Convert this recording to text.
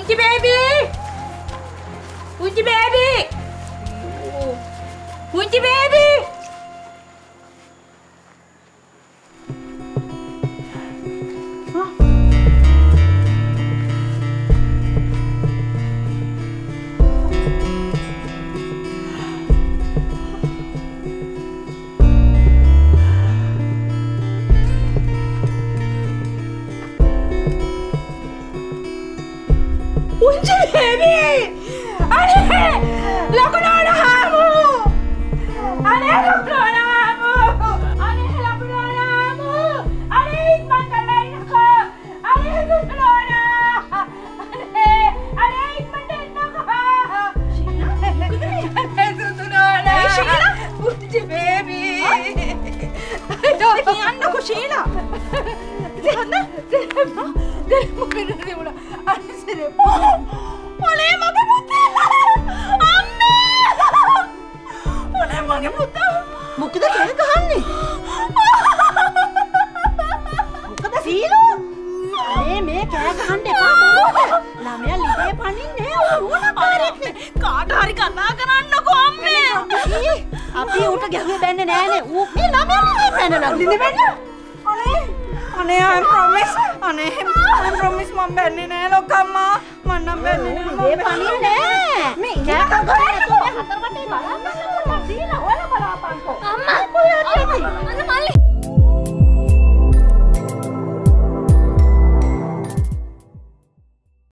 Winky baby! Winky baby! Winky baby! ఉంచి baby అరే లకునాడు హాము అరే లకునాడు హాము అరే లకునాడు హాము అరే ఇస్మంగలైనకు అరే లకునాడు Baby! Ano ko, Sheila? Ano? Ano? Ano? Ano? Ano? මොලේ මගේ පුතේ. අම්මේ. මොලේ මගේ පුතා. මොකද කෑ ගහන්නේ? මොකද සීලෝ? අනේ මේ කෑ ගහන්න එපා මොකද? ළමයා ලිදේ පනින්නේ ඕන කාට හරි කතා කරන්නකෝ අම්මේ. අපි ඌට ගැහුවේ බැන්නේ නෑනේ. ඌ මේ ළමයා ලිදේ පැනලා ලිදේ අනේ අනේ I promise. අනේ I promise මම බැන්නේ නෑ ලොකම්මා මම නම් බැන්නේ නෑ ලිදේ පනින්නේ නෑ. මේ ඉඳලා ගහන්න හතර වටේ බලන්න